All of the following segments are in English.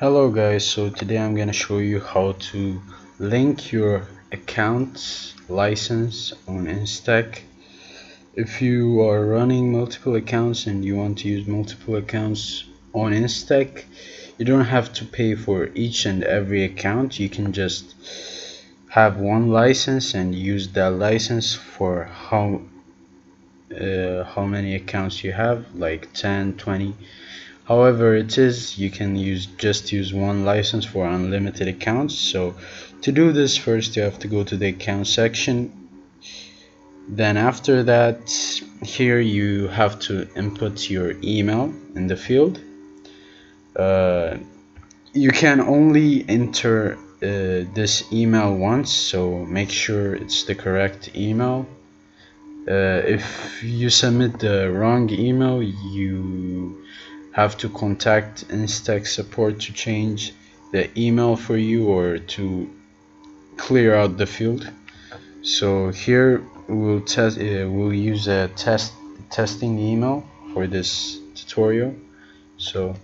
Hello guys, so today I'm gonna show you how to link your account license on Instech. If you are running multiple accounts and you want to use multiple accounts on Instech, you don't have to pay for each and every account. You can just have one license and use that license for how uh, how many accounts you have, like 10, 20 however it is you can use just use one license for unlimited accounts. So to do this first you have to go to the account section. Then after that here you have to input your email in the field. Uh, you can only enter uh, this email once so make sure it's the correct email. Uh, if you submit the wrong email you have to contact Instech support to change the email for you or to clear out the field. So here we'll test uh, we'll use a test testing email for this tutorial. So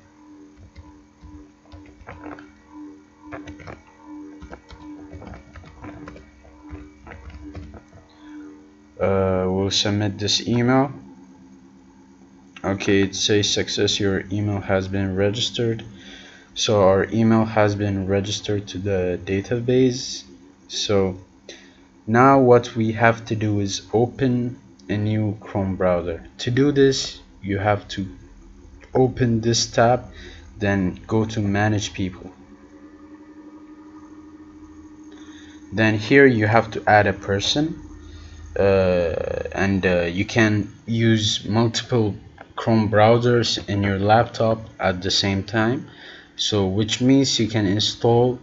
uh, we'll submit this email okay it says success your email has been registered. So our email has been registered to the database. So now what we have to do is open a new Chrome browser. To do this you have to open this tab then go to manage people. Then here you have to add a person uh, and uh, you can use multiple Chrome browsers in your laptop at the same time. So which means you can install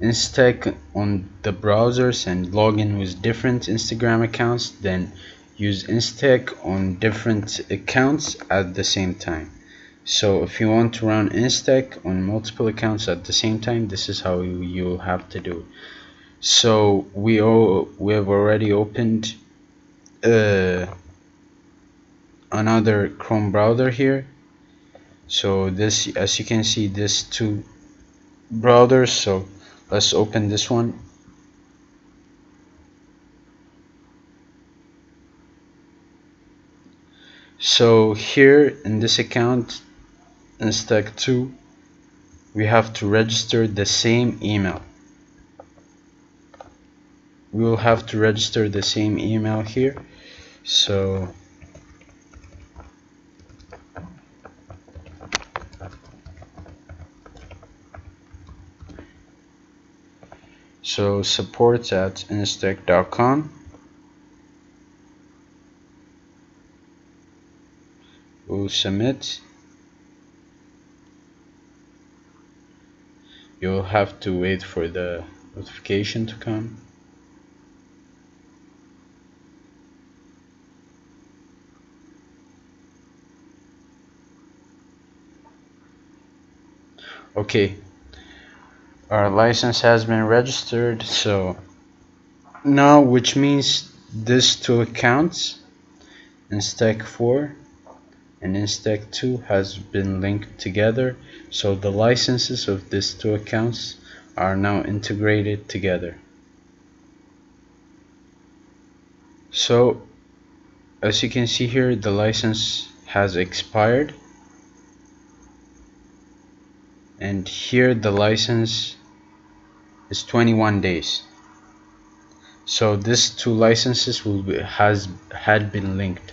Instech on the browsers and log in with different Instagram accounts then use Instech on different accounts at the same time. So if you want to run Instech on multiple accounts at the same time this is how you will have to do it. So we all we have already opened uh, another Chrome browser here. So this as you can see this two browsers so let's open this one. So here in this account Instech 2 we have to register the same email. We will have to register the same email here. So so support at instech.com we'll submit. You'll have to wait for the notification to come. Okay our license has been registered so now which means these two accounts Instech 4 and Instech 2 has been linked together. So the licenses of these two accounts are now integrated together. So as you can see here the license has expired. And here the license is 21 days. So these two licenses will be, has had been linked.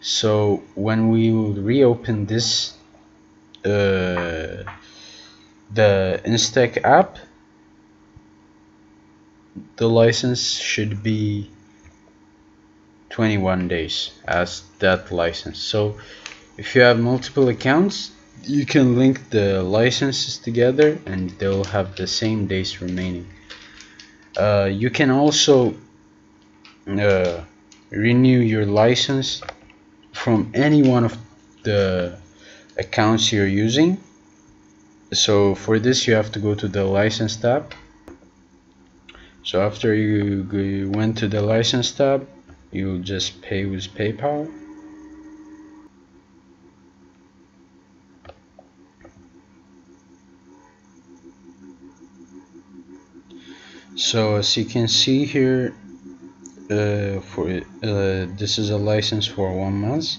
So when we will reopen this uh, the Instech app the license should be 21 days as that license. So if you have multiple accounts you can link the licenses together and they'll have the same days remaining. Uh, you can also uh, renew your license from any one of the accounts you're using. So for this you have to go to the license tab. So after you went to the license tab you'll just pay with PayPal so as you can see here uh, for uh, this is a license for one month.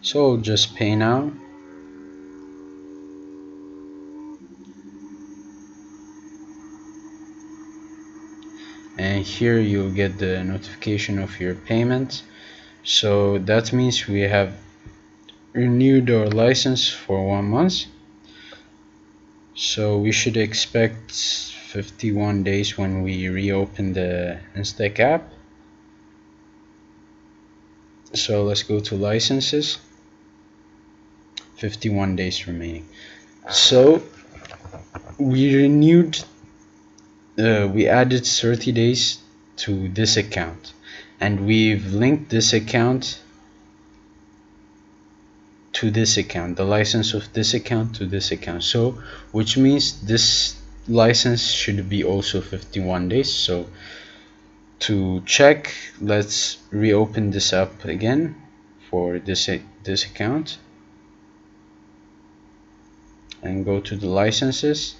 So just pay now. And here you'll get the notification of your payment. So that means we have renewed our license for one month. So we should expect 51 days when we reopen the Instech app. So let's go to licenses. 51 days remaining. So we renewed uh, we added 30 days to this account. And we've linked this account to this account the license of this account to this account. So which means this license should be also 51 days. So to check let's reopen this up again for this this account and go to the licenses.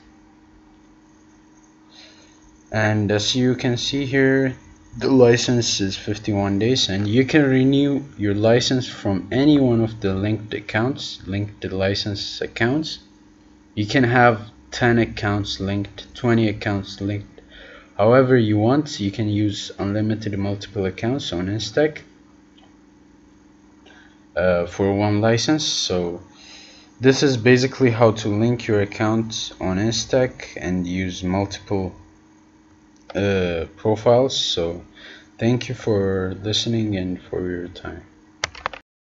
And as you can see here the license is 51 days and you can renew your license from any one of the linked accounts linked license accounts. You can have 10 accounts linked 20 accounts linked. However you want you can use unlimited multiple accounts on Instech uh, for one license. So this is basically how to link your account on Instech and use multiple uh, profiles. So thank you for listening and for your time